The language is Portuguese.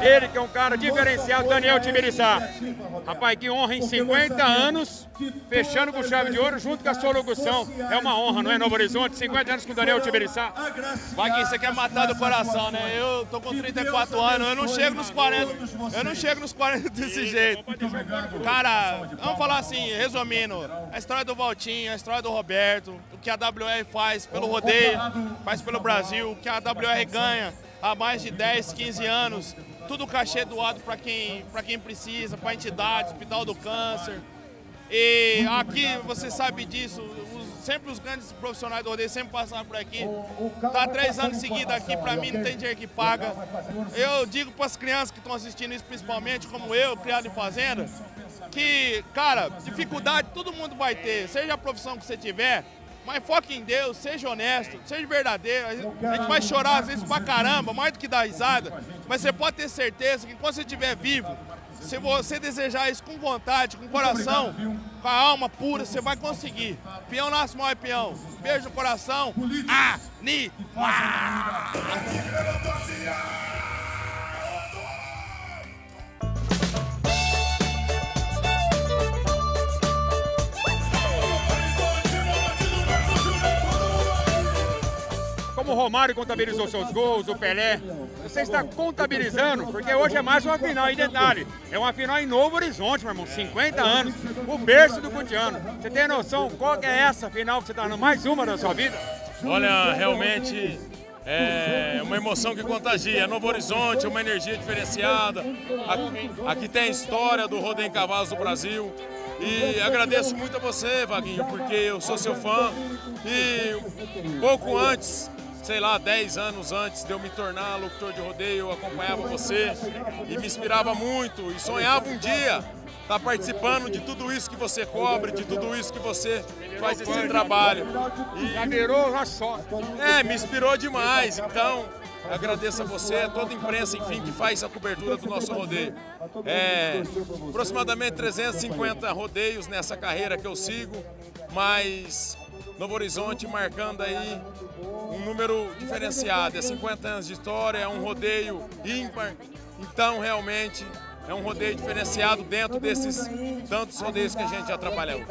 Ele que é um cara diferenciado, Daniel Tibiriçá. Rapaz, que honra em 50 anos, fechando com chave de ouro junto com a sua locução. É uma honra, não é, Novo Horizonte? 50 anos com o Daniel Tibiriçá. Vaguinho, você quer matar do coração, né? Eu tô com 34 anos, eu não chego nos 40, eu não chego nos 40 desse jeito. Cara, vamos falar assim, resumindo, a história do Valtinho, a história do Roberto, o que a WR faz pelo rodeio, faz pelo Brasil, o que a WR ganha há mais de 10, 15 anos, tudo cachê doado para quem, quem precisa, para entidades, Hospital do Câncer. E aqui, você sabe disso, os, sempre os grandes profissionais do rodeio sempre passaram por aqui. Tá três anos seguidos aqui, para mim não tem dinheiro que paga. Eu digo para as crianças que estão assistindo isso, principalmente como eu, criado em fazenda, que, cara, dificuldade todo mundo vai ter, seja a profissão que você tiver, mas foque em Deus, seja honesto, seja verdadeiro. A gente vai chorar às vezes pra caramba, mais do que dar risada. Mas você pode ter certeza que enquanto você estiver vivo, se você desejar isso com vontade, com coração, com a alma pura, você vai conseguir. Peão nasce mal é peão. Beijo no coração. Ah, ni, ah. Como o Romário contabilizou seus gols, o Pelé, você está contabilizando, porque hoje é mais uma final. E detalhe, é uma final em Novo Horizonte, meu irmão, 50 anos, o berço do Cutiano. Você tem noção qual é essa final que você está dando mais uma da sua vida? Olha, realmente é uma emoção que contagia. Novo Horizonte, uma energia diferenciada. Aqui, tem a história do Rodeio em Cavalos do Brasil. E agradeço muito a você, Vaguinho, porque eu sou seu fã. E pouco antes sei lá, 10 anos antes de eu me tornar locutor de rodeio, eu acompanhava você e me inspirava muito e sonhava um dia estar tá participando de tudo isso que você cobre, de tudo isso que você faz esse trabalho. E virou uma só. É, me inspirou demais, então agradeço a você, a toda a imprensa, enfim, que faz a cobertura do nosso rodeio. É, aproximadamente 350 rodeios nessa carreira que eu sigo, mas Novo Horizonte marcando aí um número diferenciado. É 50 anos de história, é um rodeio ímpar. Então, realmente, é um rodeio diferenciado dentro desses tantos rodeios que a gente já trabalhou.